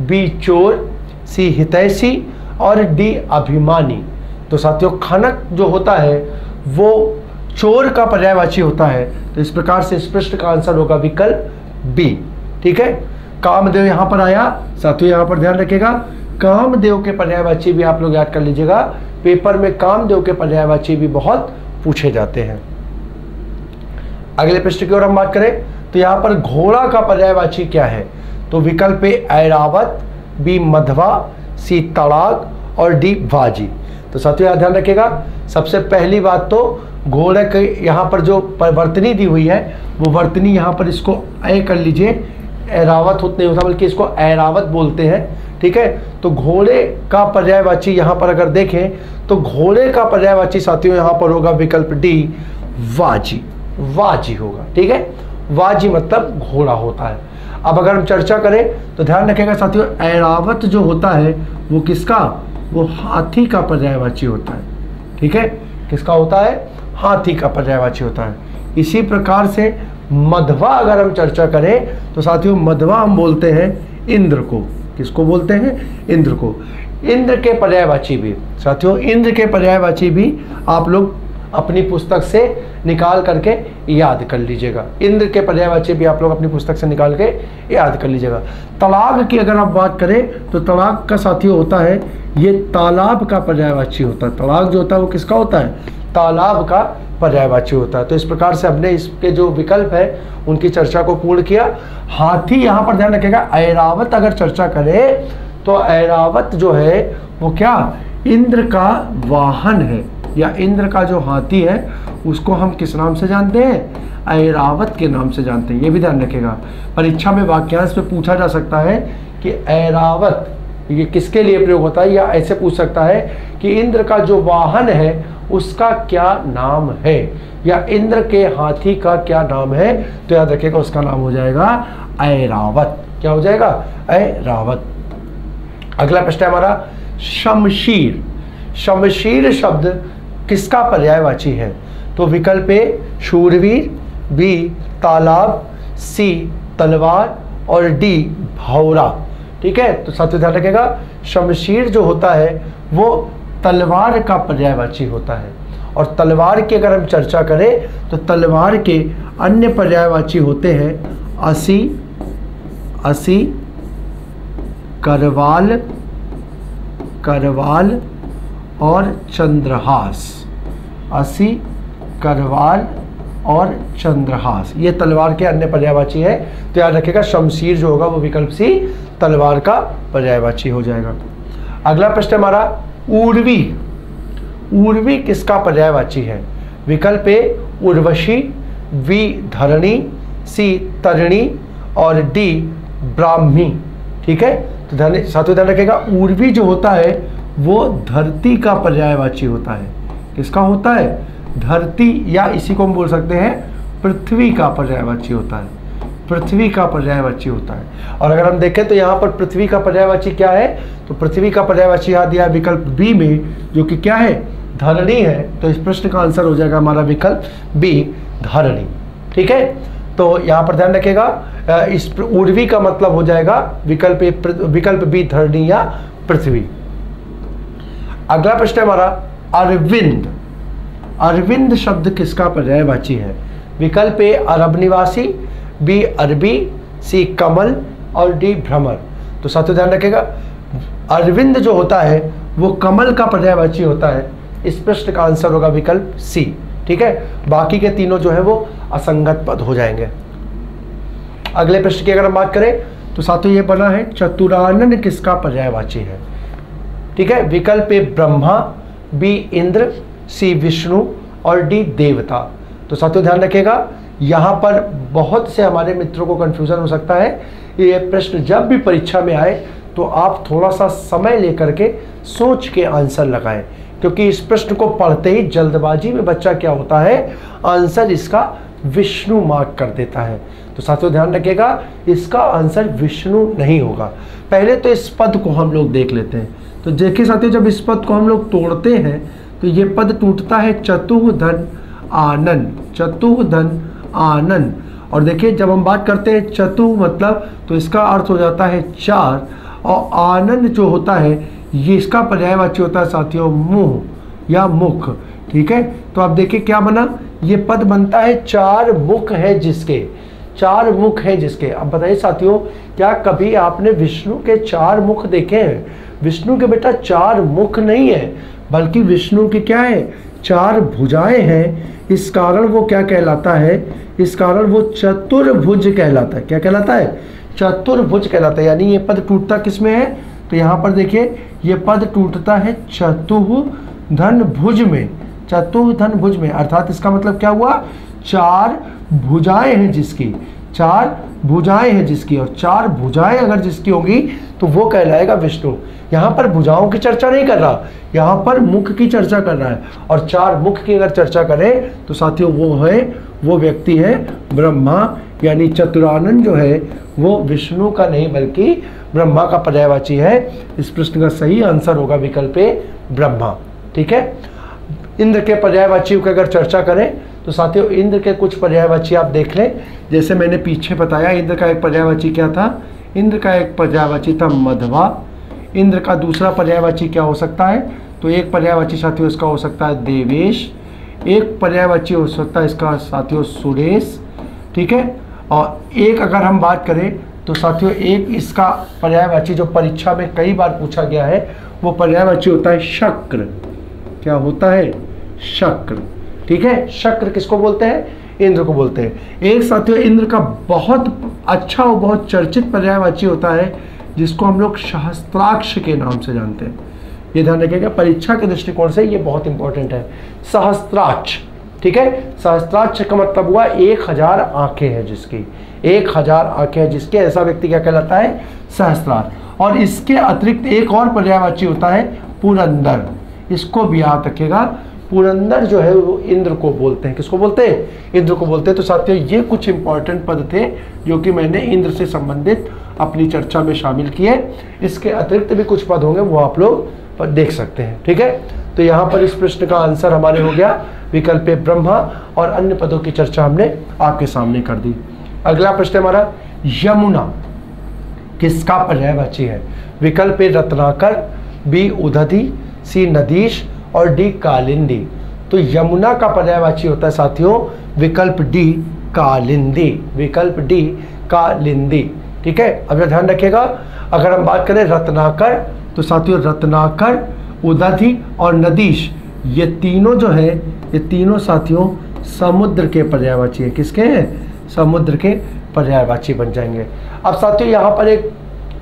बी चोर, सी हितैषी और डी अभिमानी। तो साथियों, खनक जो होता है, वो चोर का पर्यायवाची होता है। तो इस प्रकार से इस प्रश्न का आंसर होगा विकल्प बी। ठीक है? कामदेव यहाँ पर आया। साथियों, यहाँ पर ध्यान रखिएगा। कामदेव के पर्यायवाची भी आप लोग याद कर लीजिएगा। पेपर में कामदेव के पर्यायवाची भी बहुत पूछे जाते हैं। अगले प्रश्न की ओर हम बात करें। तो यहाँ पर घोड़ा का पर्यायवाची क्या है? तो विकल्प ए, ऐरावत, बी, मधवा, सी तड़ाक और डी, वाजी। तो साथियों ध्यान रखिएगा, सबसे पहली बात तो घोड़े के यहाँ पर जो वर्तनी दी हुई है, वो वर्तनी यहाँ पर इसको ए कर लीजिए, ऐरावत नहीं होता, बल्कि इसको ऐरावत बोलते हैं, ठीक है? तो घोड़े का पर्यायवाची यहाँ पर अगर देखें तो घोड़े का पर्यायवाची साथियों, यहाँ पर होगा विकल्प डी, वाजी। वाजी होगा, ठीक है? वाजी मतलब घोड़ा होता है। अब अगर हम चर्चा करें तो ध्यान रखेगा साथियों, ऐरावत जो होता है, वो किसका? वो हाथी का पर्यायवाची होता है। ठीक है? किसका होता है? हाथी का पर्यायवाची होता है। इसी प्रकार से मधवा अगर हम चर्चा करें तो साथियों, मधवा हम बोलते हैं इंद्र को। किसको बोलते हैं? इंद्र को। इंद्र के पर्यायवाची भी। साथियों, इंद्र के पर्यायवाची भी आप लोग अपनी पुस्तक से निकाल करके याद कर लीजिएगा। इंद्र के पर्यायवाची भी आप लोग अपनी पुस्तक से निकाल के याद कर लीजिएगा। तलाक की अगर आप बात करें तो तलाक का साथियों होता है, ये तालाब का पर्यायवाची होता है। तलाक जो होता है, वो किसका होता है? तालाब का पर्यायवाची होता है। तो इस प्रकार से हमने इसके जो विकल्प है, उनकी चर्चा को पूर्ण किया। हाथी यहाँ पर ध्यान रखेगा ऐरावत अगर चर्चा करे तो ऐरावत जो है, वो क्या? इंद्र का वाहन है। या इंद्र का जो हाथी है, उसको हम किस नाम से जानते हैं? ऐरावत के नाम से जानते हैं, ये भी ध्यान रखेगा। परीक्षा में वाक्यांश में पूछा जा सकता है कि ऐरावत, ये किसके लिए प्रयोग होता है? या ऐसे पूछ सकता है कि इंद्र का जो वाहन है, उसका क्या नाम है? या इंद्र के हाथी का क्या नाम है? तो याद रखेगा उसका नाम हो जाएगा ऐरावत। क्या हो जाएगा? ऐरावत। अगला प्रश्न है हमारा, शमशीर। शमशीर शब्द किसका पर्यायवाची है? तो विकल्प ए, शूरवीर, बी, तालाब, सी, तलवार और डी भौरा ठीक है? तो साथ ध्यान रखेगा शमशीर जो होता है, वो तलवार का पर्यायवाची होता है। और तलवार की अगर हम चर्चा करें तो तलवार के अन्य पर्यायवाची होते हैं, असी असी, करवाल करवाल और चंद्रहास। असी, करवाल और चंद्रहास। ये तलवार के अन्य पर्यायवाची है। तो याद रखेगा शमशीर जो होगा वो विकल्प सी, तलवार का पर्यायवाची हो जाएगा। अगला प्रश्न हमारा, उर्वी। उर्वी किसका पर्यायवाची है? विकल्प ए, उर्वशी वी धरणी, सी, तरणी और डी, ब्राह्मी। ठीक है? तो ध्यान साथों ध्यान रखेगा उर्वी जो होता है, वो धरती का पर्यायवाची होता है। किसका होता है? धरती या इसी को हम बोल सकते हैं, पृथ्वी का पर्यायवाची होता है। पृथ्वी का पर्यायवाची होता है। और अगर हम देखें तो यहाँ पर पृथ्वी का पर्यायवाची क्या है? तो पृथ्वी का पर्यायवाची यहाँ दिया विकल्प बी में, जो कि क्या है? धरणी है। तो इस प्रश्न का आंसर हो जाएगा हमारा विकल्प बी धरणी। ठीक है? तो यहाँ पर ध्यान रखेगा इस उर्वी का मतलब हो जाएगा विकल्प विकल्प बी धरणी या पृथ्वी। अगला प्रश्न हमारा अरविंद। अरविंद शब्द किसका पर्यायवाची है? विकल्प ए, अरब निवासी, बी, अरबी, सी, कमल, और डी, भ्रमर। तो साथियों ध्यान रखेगा अरविंद जो होता है, वो कमल का पर्यायवाची होता है। इस प्रश्न का आंसर होगा विकल्प सी, ठीक है? बाकी के तीनों जो है, वो असंगत पद हो जाएँगे। अगले प्रश्न की अगर हम बात करें तो साथियों ये बना है चतुरानन किसका पर्यायवाची है? ठीक है? विकल्प A, Brahma B Indra, C Vishnu और डी देवता। तो साथियों, ध्यान रखेगा यहाँ पर बहुत से हमारे मित्रों को कन्फ्यूज़न हो सकता है। ये प्रश्न जब भी परीक्षा में आए तो आप थोड़ा सा समय लेकर के सोच के आंसर लगाएँ। क्योंकि इस प्रश्न को पढ़ते ही जल्दबाजी में बच्चा क्या होता है आंसर इसका विष्णु मार्क कर देता है। तो साथियों, ध्यान रखिएगा, इसका आंसर विष्णु नहीं होगा। पहले तो इस पद को हम लोग देख लेते हैं। तो देखिए साथियों, जब इस पद को हम लोग तोड़ते हैं तो ये पद टूटता है चतुर्धन आनंद चतुर्धन आनंद और देखिए, जब हम बात करते हैं चतु मतलब तो इसका अर्थ हो जाता है चार, और आनंद जो होता है, ये इसका पर्यायवाची होता है साथियों, मुँह या मुख, ठीक है? तो आप देखिए क्या बना, ये पद बनता है चार मुख है जिसके, चार मुख है जिसके। अब बताइए साथियों, क्या कभी आपने विष्णु के चार मुख देखे हैं? विष्णु के बेटा चार मुख नहीं है, बल्कि विष्णु की क्या है? चार भुजाएँ हैं। इस कारण वो क्या कहलाता है? इस कारण वो चतुर्भुज कहलाता है। क्या कहलाता है? चतुर्भुज कहलाता है। यानी ये पद टूटता किसमें है? तो यहाँ पर देखिए, ये पद टूटता है चतुर्धन भुज में। चतुर्धन भुज में। अर्थात इसका मतलब क्या हुआ? चार भुजाएँ हैं जिसकी। चार भुजाएँ हैं जिसकी, और चार भुजाएँ अगर जिसकी होगी तो वो कहलाएगा विष्णु। यहाँ पर भुजाओं की चर्चा नहीं कर रहा, यहाँ पर मुख की चर्चा कर रहा है। और चार मुख की अगर चर्चा करें तो साथियों, वो है, वो व्यक्ति है ब्रह्मा, यानी चतुरानंद जो है, वो विष्णु का नहीं, बल्कि ब्रह्मा का पर्यायवाची है। इस प्रश्न का सही आंसर होगा विकल्प ब्रह्मा। ठीक है? इंद्र के पर्यायवाची की अगर चर्चा करें तो साथियों, इंद्र के कुछ पर्यायवाची आप देख लें। जैसे मैंने पीछे बताया, इंद्र का एक पर्यायवाची क्या था? इंद्र का एक पर्यायवाची था मधवा। इंद्र का दूसरा पर्यायवाची क्या हो सकता है? तो एक पर्यायवाची साथियों, इसका हो सकता है देवेश। एक पर्यायवाची हो सकता है इसका साथियों, सुरेश। ठीक है? और एक अगर हम बात करें तो साथियों, एक इसका पर्यायवाची जो परीक्षा में कई बार पूछा गया है, वो पर्यायवाची होता है शक्र। क्या होता है? शक्र। ठीक है? शक्र किसको बोलते हैं? इंद्र को बोलते हैं। एक साथियों, इंद्र का बहुत अच्छा और बहुत चर्चित पर्यायवाची होता है, जिसको हम लोग सहस्त्राक्ष के नाम से जानते हैं। ये ध्यान रखिएगा, परीक्षा के दृष्टिकोण से ये बहुत इंपॉर्टेंट है। सहस्त्राक्ष, ठीक है? सहस्त्राक्ष का मतलब हुआ एक हज़ार आँखें हैं जिसकी। एक हज़ार आँखें हैं जिसके, ऐसा व्यक्ति क्या कहलाता है? सहस्त्रार और इसके अतिरिक्त एक और पर्यायवाची होता है, पुरंदर। इसको भी याद रखेगा पुरंदर जो है वो इंद्र को बोलते हैं। किसको बोलते हैं? इंद्र को बोलते हैं। तो साथियों, ये कुछ इंपॉर्टेंट पद थे जो कि मैंने इंद्र से संबंधित अपनी चर्चा में शामिल किए। इसके अतिरिक्त भी कुछ पद होंगे, वो आप लोग देख सकते हैं। ठीक है? तो यहाँ पर इस प्रश्न का आंसर हमारे हो गया, विकल्प ब्रह्मा और अन्य पदों की चर्चा हमने आपके सामने कर दी। अगला प्रश्न हमारा, यमुना किसका पर्यायवाची है? विकल्प रत्नाकर, बी उदधि, सी नदीश और डी कालिंदी। तो यमुना का पर्यायवाची होता है साथियों, विकल्प डी कालिंदी, विकल्प डी कालिंदी। ठीक है? अब ध्यान रखिएगा, अगर हम बात करें रत्नाकर तो साथियों रत्नाकर, उदधि और नदीश, ये तीनों जो है, ये तीनों साथियों समुद्र के पर्यायवाची है। किसके हैं? समुद्र के पर्यायवाची बन जाएँगे। अब साथियों, यहाँ पर एक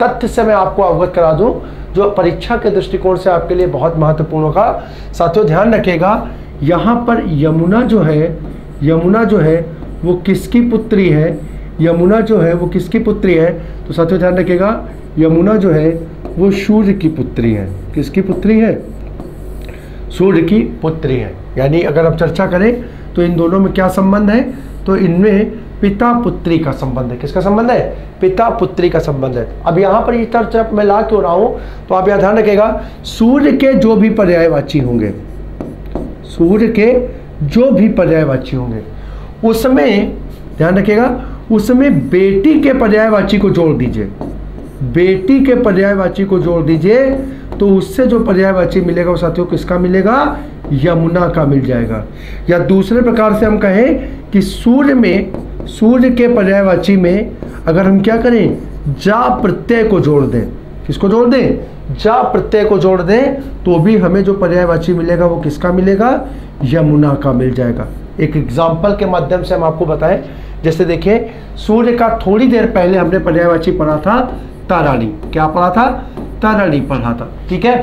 तथ्य से मैं आपको अवगत करा दूँ, जो परीक्षा के दृष्टिकोण से आपके लिए बहुत महत्वपूर्ण होगा। साथियों, ध्यान रखिएगा, यहाँ पर यमुना जो है, यमुना जो है, वो किसकी पुत्री है? यमुना जो है, वो किसकी पुत्री है? तो साथियों, ध्यान रखिएगा, यमुना जो है, वो सूर्य की पुत्री है। किसकी पुत्री है? सूर्य की पुत्री है। यानी अगर हम चर्चा करें तो इन दोनों में क्या संबंध है? तो इनमें पिता पुत्री का संबंध है। किसका संबंध है? पिता पुत्री का संबंध है। अब यहाँ पर ये चर्चा मैं ला क्यों रहा हूँ तो आप यहाँ ध्यान रखेगा, सूर्य के जो भी पर्यायवाची होंगे, सूर्य के जो भी पर्यायवाची होंगे, उसमें, ध्यान रखिएगा उसमें बेटी के पर्यायवाची को जोड़ दीजिए। बेटी के पर्यायवाची को जोड़ दीजिए तो उससे जो पर्यायवाची मिलेगा वो साथियों किसका मिलेगा? यमुना का मिल जाएगा। या दूसरे प्रकार से हम कहें कि सूर्य में सूर्य के पर्यायवाची में अगर हम क्या करें, जा प्रत्यय को जोड़ दें। किसको जोड़ दें? जा प्रत्यय को जोड़ दें तो भी हमें जो पर्यायवाची मिलेगा वो किसका मिलेगा? यमुना का मिल जाएगा। एक एग्ज़ाम्पल के माध्यम से हम आपको बताएँ। जैसे देखिए, सूर्य का थोड़ी देर पहले हमने पर्यायवाची पढ़ा था तारानी क्या पढ़ा था? तारानी पढ़ा था। ठीक है?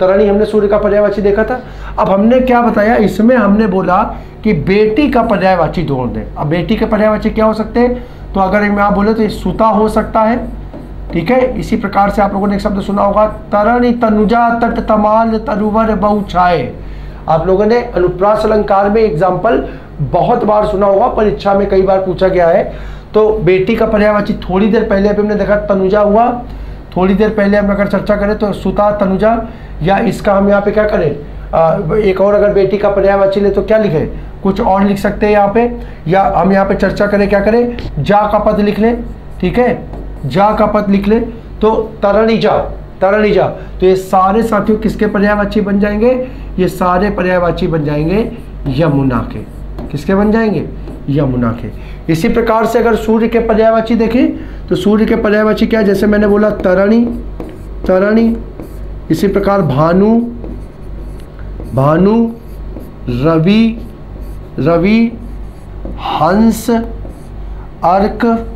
तारानी हमने सूर्य का पर्यायवाची देखा था। अब हमने क्या बताया? इसमें हमने बोला कि बेटी का पर्यायवाची जोड़ दें। अब बेटी के पर्यायवाची क्या हो सकते हैं? तो अगर मैं आप बोले तो सुता हो सकता है, ठीक है? इसी प्रकार से आप लोगों ने एक शब्द सुना होगा, तरणी तनुजा तट तमाल तरुवर बहु छाए। आप लोगों ने अनुप्रास अलंकार में एग्ज़ाम्पल बहुत बार सुना होगा, परीक्षा में कई बार पूछा गया है। तो बेटी का पर्यायवाची थोड़ी देर पहले अभी हमने देखा, तनुजा हुआ। थोड़ी देर पहले हम अगर चर्चा करें तो सुता तनुजा, या इसका हम यहाँ पे क्या करें? एक और अगर बेटी का पर्यायवाची ले तो क्या लिखे? कुछ और लिख सकते हैं यहाँ पे। या हम यहाँ पे चर्चा करें, क्या करें? जा का पद लिख लें, ठीक है? जा का पद लिख लें तो तरणी जा तरणी जा। तो ये सारे साथियों किसके पर्यायवाची बन जाएँगे? ये सारे पर्यायवाची बन जाएँगे यमुना के। किसके बन जाएँगे? यमुना के। इसी प्रकार से अगर सूर्य के पर्यायवाची देखें तो सूर्य के पर्यायवाची क्या है? जैसे मैंने बोला, तरणी तरणी। इसी प्रकार भानु भानु, रवि रवि, हंस, अर्क,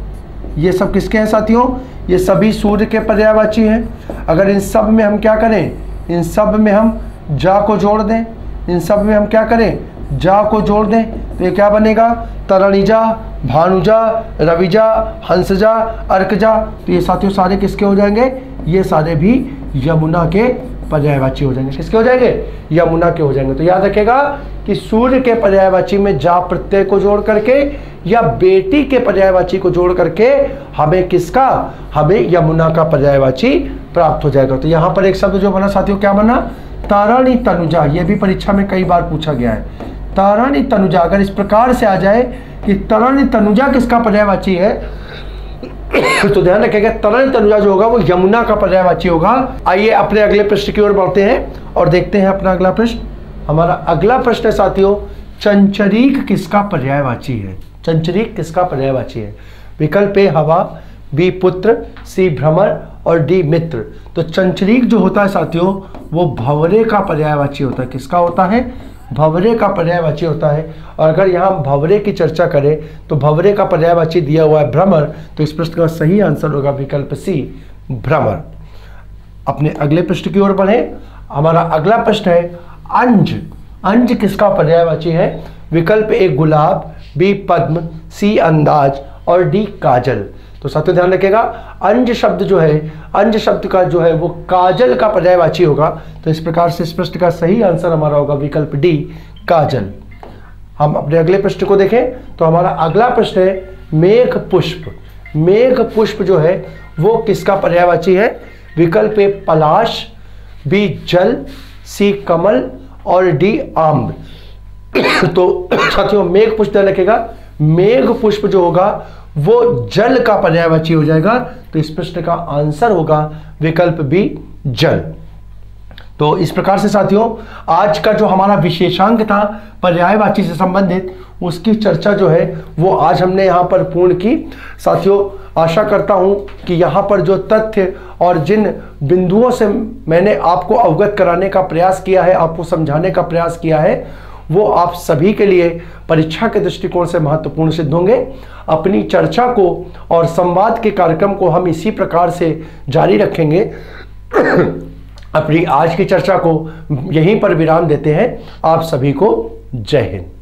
ये सब किसके हैं साथियों? ये सभी सूर्य के पर्यायवाची हैं। अगर इन सब में हम क्या करें? इन सब में हम जा को जोड़ दें। इन सब में हम क्या करें? जा को जोड़ दें। तो ये क्या बनेगा? तरणिजा भानुजा रविजा हंसजा अर्कजा तो ये साथियों सारे किसके हो जाएँगे? ये सारे भी यमुना के पर्यायवाची हो जाएँगे। किसके हो जाएँगे? यमुना के हो जाएँगे। तो याद रखेगा कि सूर्य के पर्यायवाची में जा प्रत्यय को जोड़ करके या बेटी के पर्यायवाची को जोड़ करके हमें किसका? हमें यमुना का पर्यायवाची प्राप्त हो जाएगा। तो यहाँ पर एक शब्द जो बना, साथियों, क्या बना? ताराणी तनुजा। ये भी परीक्षा में कई बार पूछा गया है। ताराणी तनुजा, अगर इस प्रकार से आ जाए कि तरण तनुजा किसका पर्यायवाची है तो ध्यान रखेगा तरल तनुजा जो होगा, वो यमुना का पर्यायवाची होगा। आइए अपने अगले प्रश्न की ओर बढ़ते हैं और देखते हैं अपना अगला प्रश्न। हमारा अगला प्रश्न है, साथियों, चंचरीक किसका पर्यायवाची है? चंचरीक किसका पर्यायवाची है? विकल्प ए, हवा, बी, पुत्र, सी, भ्रमर और डी, मित्र। तो चंचरीक जो होता है, साथियों, वो भवरे का पर्यायवाची होता है। किसका होता है? भवरे का पर्यायवाची होता है। और अगर यहाँ हम भवरे की चर्चा करें तो भवरे का पर्यायवाची दिया हुआ है भ्रमर। तो इस प्रश्न का सही आंसर होगा विकल्प सी, भ्रमर। अपने अगले प्रश्न की ओर बढ़े। हमारा अगला प्रश्न है, अंज। अंज किसका पर्यायवाची है? विकल्प ए, गुलाब, बी, पद्म, सी, अंदाज, और डी, काजल। तो साथियों ध्यान रखेगा अंज शब्द जो है, अंज शब्द का जो है वो काजल का पर्यायवाची होगा। तो इस प्रकार से इस प्रश्न का सही आंसर हमारा होगा विकल्प डी, काजल। हम अपने अगले प्रश्न को देखें तो हमारा अगला प्रश्न है, मेघ पुष्प। मेघ पुष्प जो है, वो किसका पर्यायवाची है? विकल्प ए, पलाश, बी, जल, सी, कमल और डी आम्र तो साथियों, मेघ पुष्प ध्यान रखेगा मेघ पुष्प जो होगा वो जल का पर्यायवाची हो जाएगा तो इस प्रश्न का आंसर होगा विकल्प बी, जल। तो इस प्रकार से साथियों, आज का जो हमारा विशेषांक था पर्यायवाची से संबंधित, उसकी चर्चा जो है, वो आज हमने यहाँ पर पूर्ण की। साथियों, आशा करता हूँ कि यहाँ पर जो तथ्य और जिन बिंदुओं से मैंने आपको अवगत कराने का प्रयास किया है, आपको समझाने का प्रयास किया है वो आप सभी के लिए परीक्षा के दृष्टिकोण से महत्वपूर्ण सिद्ध होंगे। अपनी चर्चा को और संवाद के कार्यक्रम को हम इसी प्रकार से जारी रखेंगे। अपनी आज की चर्चा को यहीं पर विराम देते हैं। आप सभी को जय हिंद।